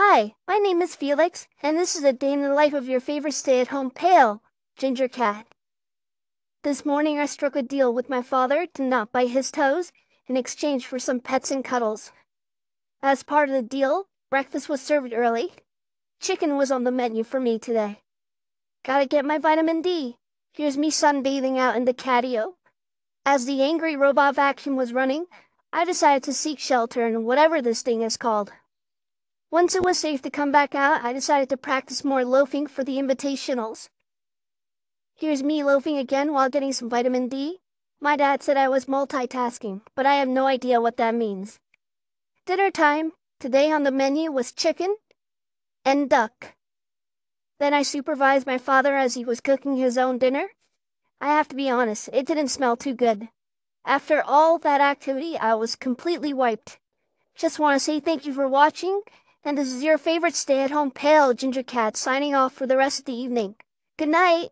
Hi, my name is Felix, and this is a day in the life of your favorite stay-at-home pale, Ginger Cat. This morning I struck a deal with my father to not bite his toes in exchange for some pets and cuddles. As part of the deal, breakfast was served early. Chicken was on the menu for me today. Gotta get my vitamin D. Here's me sunbathing out in the catio. As the angry robot vacuum was running, I decided to seek shelter in whatever this thing is called. Once it was safe to come back out, I decided to practice more loafing for the invitationals. Here's me loafing again while getting some vitamin D. My dad said I was multitasking, but I have no idea what that means. Dinner time. Today on the menu was chicken and duck. Then I supervised my father as he was cooking his own dinner. I have to be honest, it didn't smell too good. After all that activity, I was completely wiped. Just want to say thank you for watching and this is your favorite stay-at-home pale ginger cat signing off for the rest of the evening. Good night.